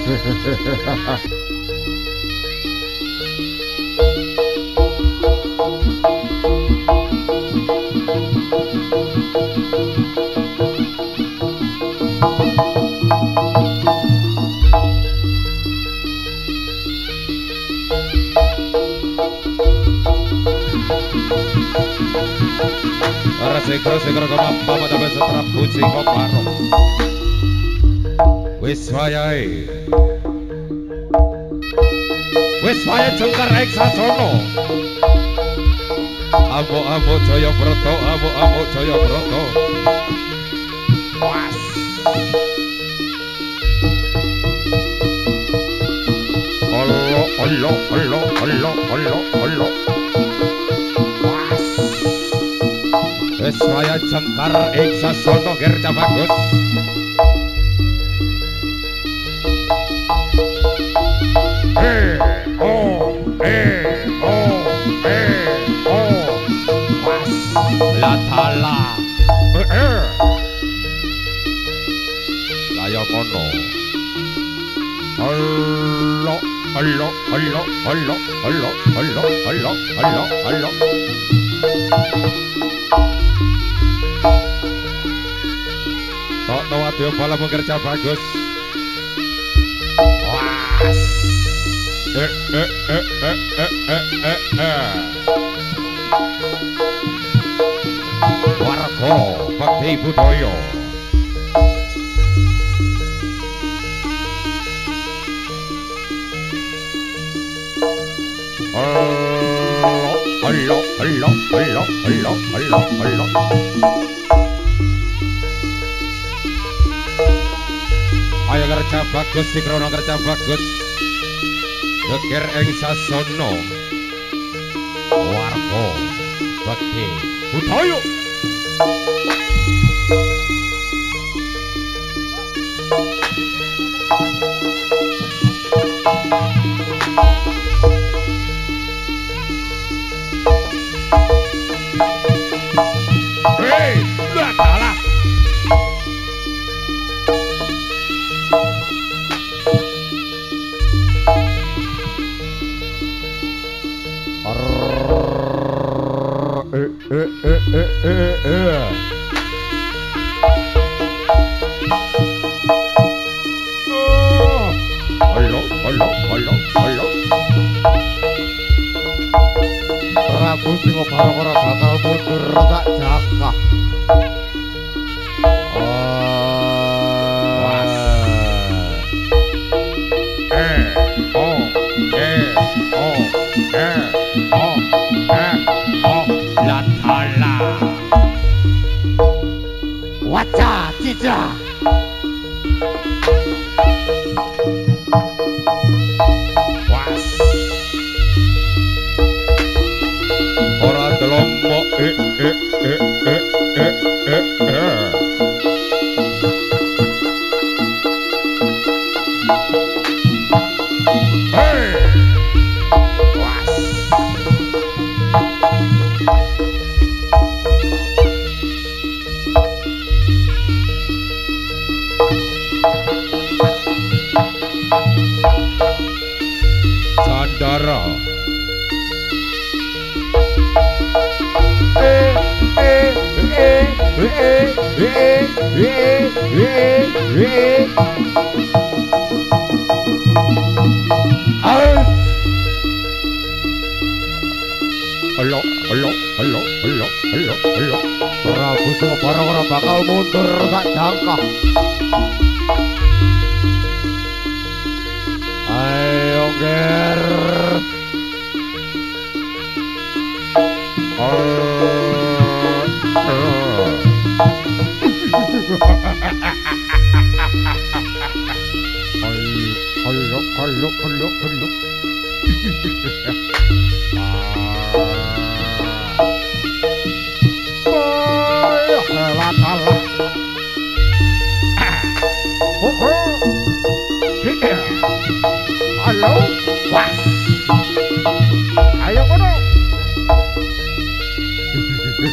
Ora sikro sikro kono papa tapi setrap kucing kok parok Wiswayae Wiswaya Jengkar Eksasono Amuk-amuk Jaya Broto Amuk-amuk Jaya Broto Was Allah Allah Allah Allah Allah Allah Was Wiswaya Jengkar Eksasono Gerja Bagus Wiswaya Jengkar Laya kono. Allah, Allah, Allah, Allah, Allah, Allah, Allah, Allah, Allah. Tok Tawadya bala kerja bagus. warga pekti budaya. Halo halo halo halo halo halo. Ayo kerja bagus sikrono kerja bagus. Geger ing sasono. Warga bakti budaya. elok elok elok elok elok elok ora butuh barang ora bakal mundur sak jangka ayo ger Hello, hello, hello, hello.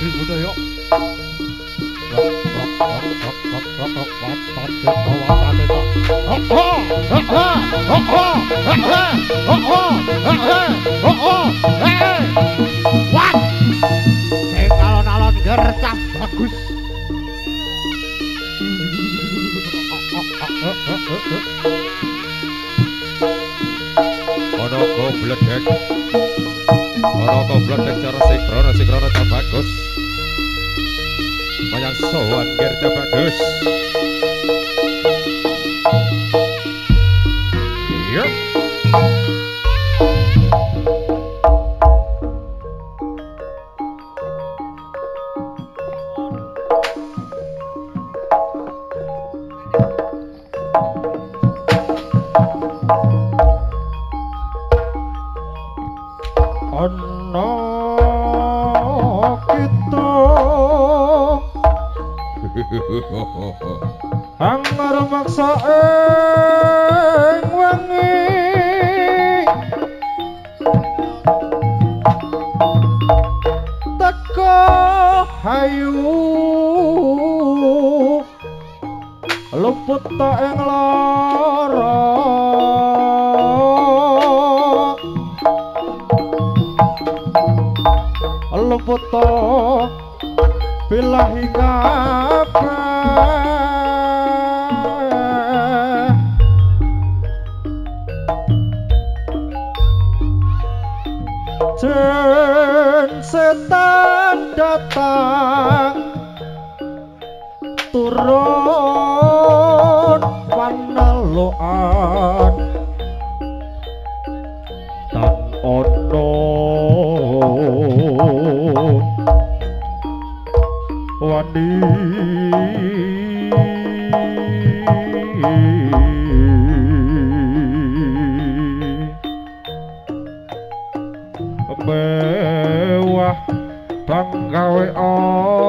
budaya What? Sing alon-alon gercah bagus. Ana gobledek. Ana gobledek cara sikrana sikrana bagus. Mayang sowan gerda bagus. Yep. Hayu. Luput ta ing lara. Luput ta bilahi kabeh. Setan datang. Turun paneloan dan ono. Wani banggawe Allah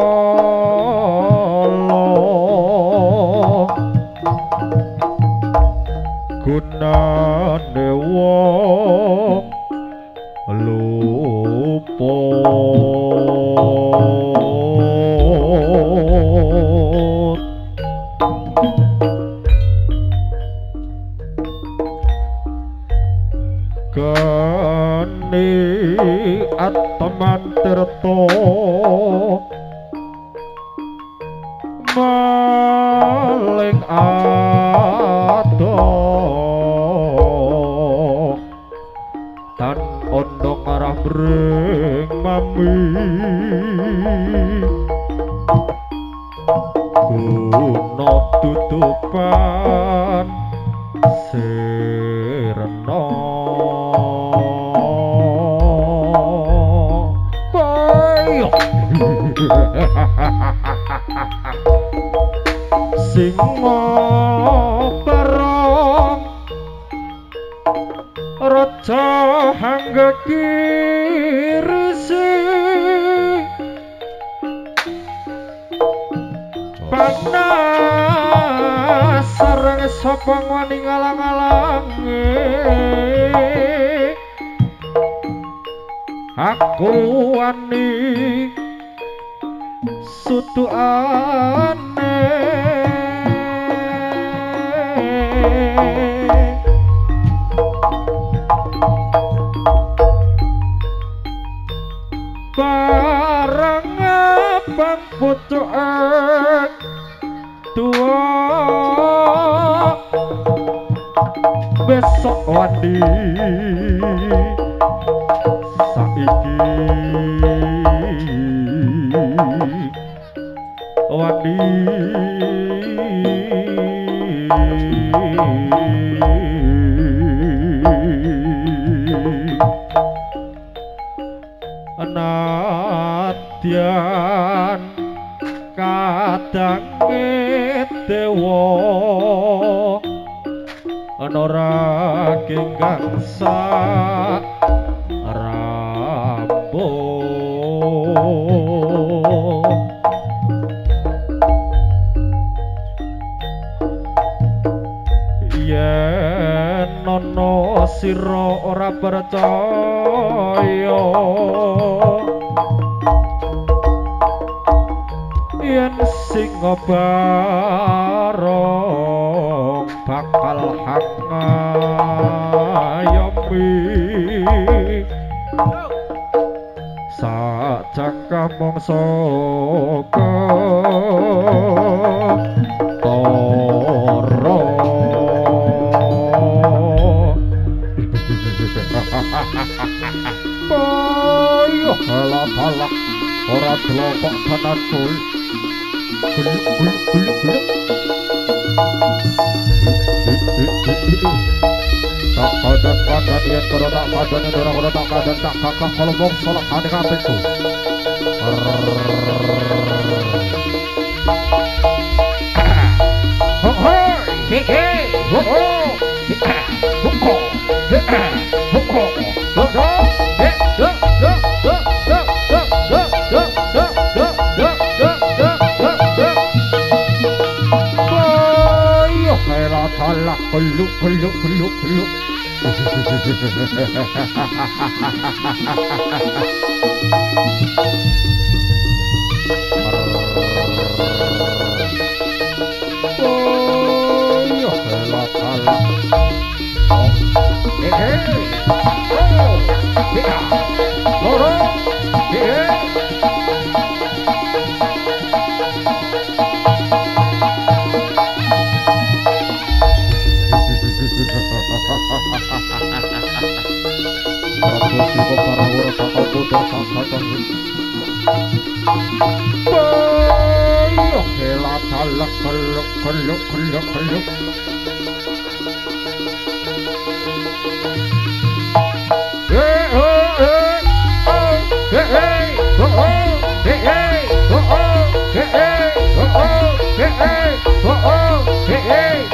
mami kuno tutupan sirna Bayo. Singo sapa wani ngalang-alangi Aku wani sutu วันดี sira ora percaya yen sing barong bakal hangayomi sajangka mongso toro ora kelompok tanah kul tak kadat kadat ya kalau tak kadat itu orang orang tak kadat tak kakak kalau mau sholat ada kata itu Hey, hey, hey, whoa, whoa, whoa, whoa, salah kulu kulu kulu kulu Hahaha Satan Hey!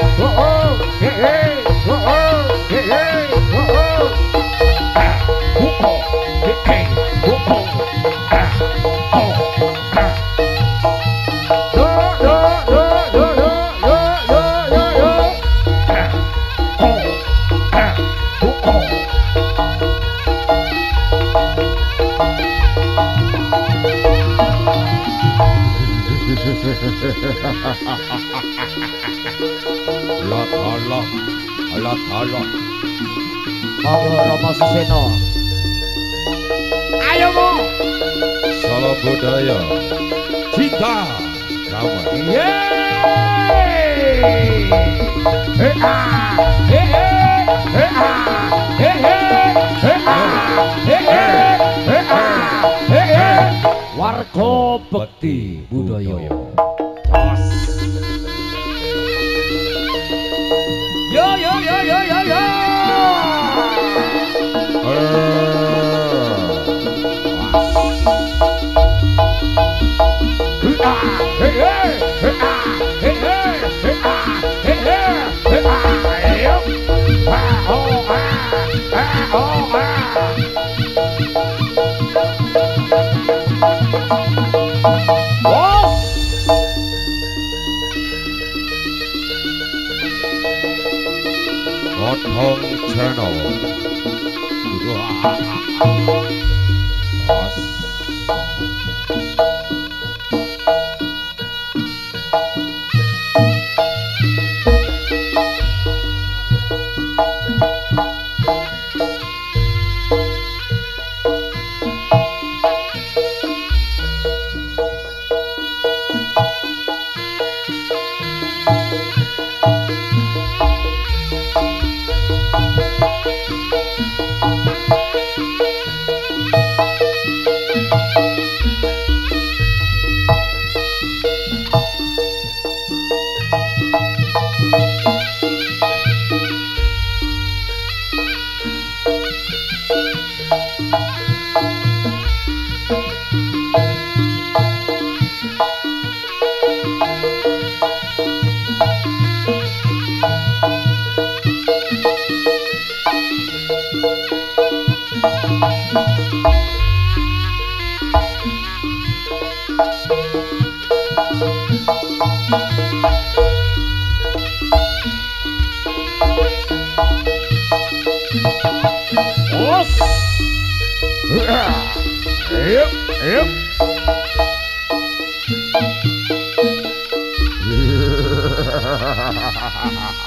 Ayo mo Kepala Budaya Cinta Kamu Yeay he ah he he he ah Hei hei Hei ah Hei hei Hei ah Hei hei Warko Bekti Budaya Home Channel. Yuk, yuk. Bos.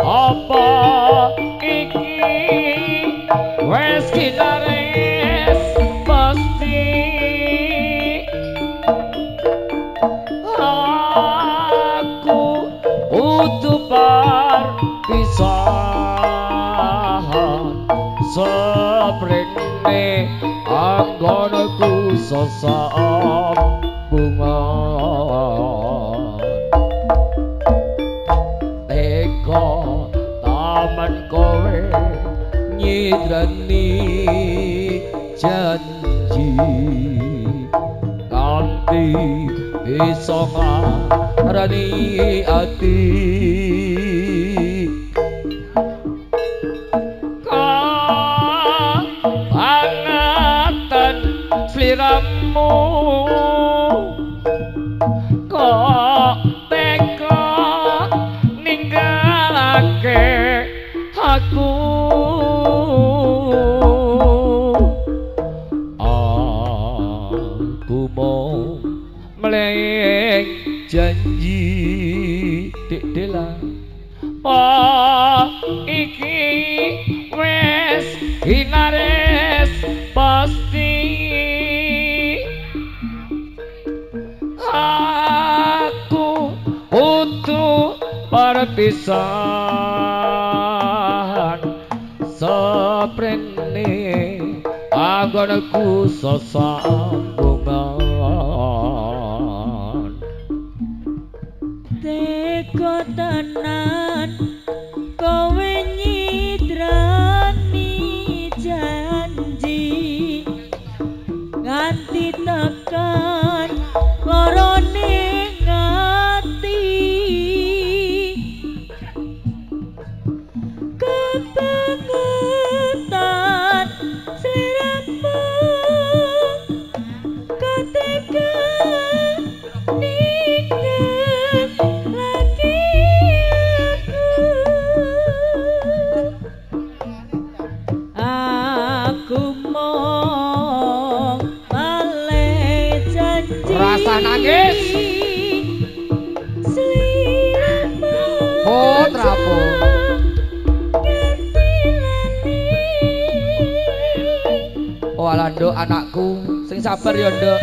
Apa iki? Wes kinares pasti aku utupar pisahan. Seprene anggonku sesambungan nyidrani janji kanthi bisa ngarani ati. Kehangatan sliramu sesambungan Teko tenan alah nduk anakku, sing sabar ya aku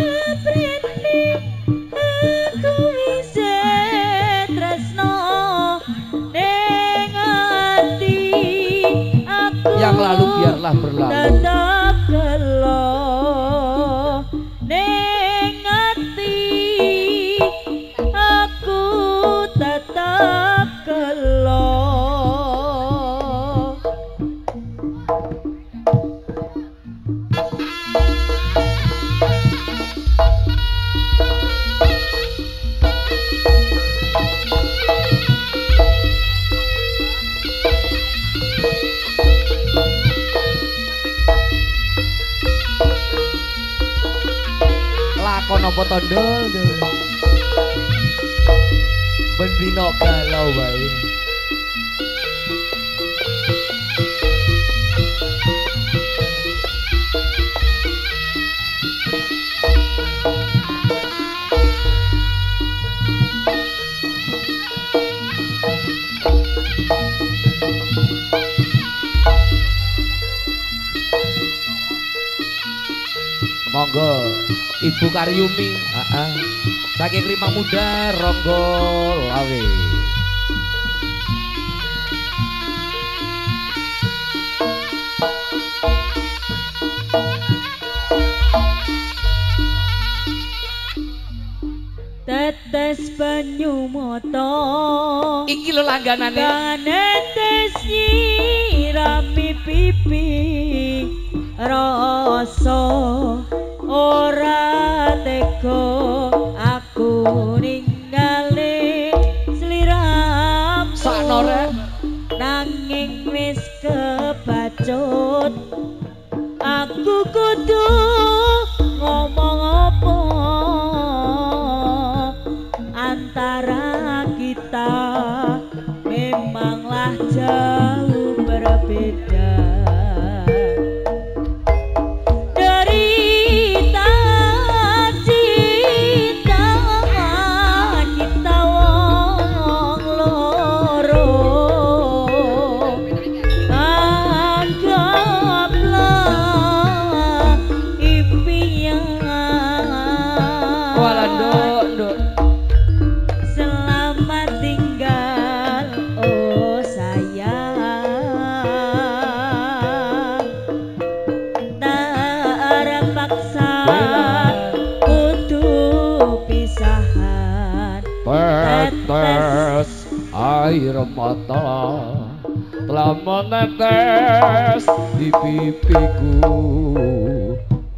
Yang lalu biarlah berlalu. Lakon apa to ndul ndul. Ben dino galau bae. Monggo Ibu Karyumi, heeh. Saking Rimang Muda Ronggo Lawe. tetes banyu mata Iki lho langganane. kanetes nyirami pipi rasa Oh. Menetes di pipiku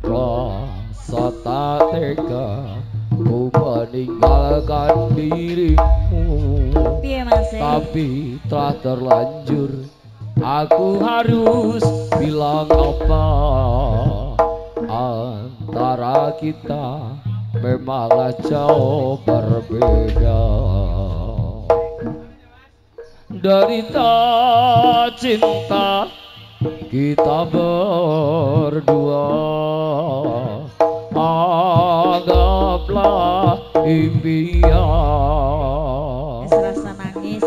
rasa tak tega ku meninggalkan dirimu. Piye Mas? tapi telah terlanjur aku harus bilang apa? Antara kita memanglah jauh berbeda derita cinta kita berdua. Anggaplah impian Wis rasa nangis.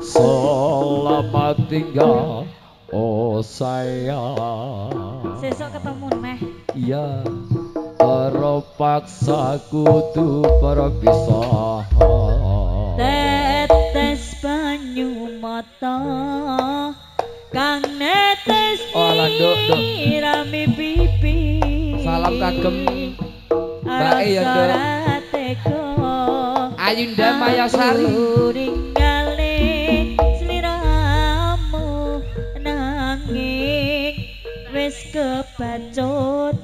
Selamat tinggal Oh sayang. Sesuk ketemu neh Iya Terpaksa kudu perpisahan to kang netes irami pipi. Salam kagem. Bae ya ndok ayunda mayasari. Ninggale sliramu nanging wis kebacut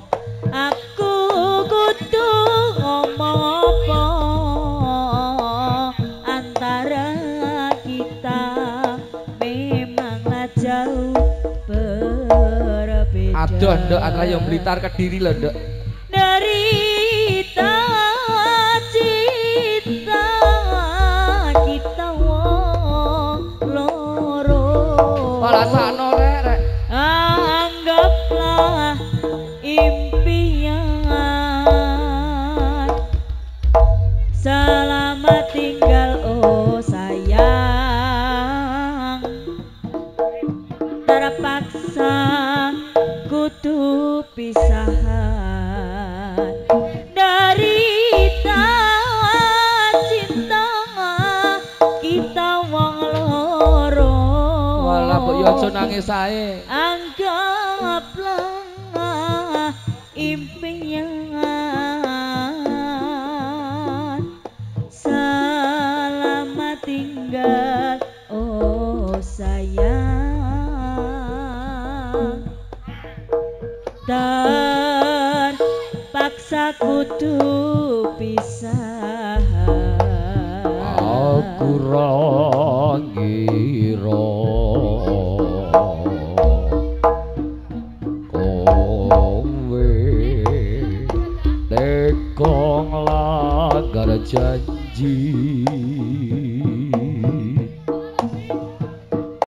Dok, yang Blitar Kediri lah. Dok. aja nangis ae? Anggap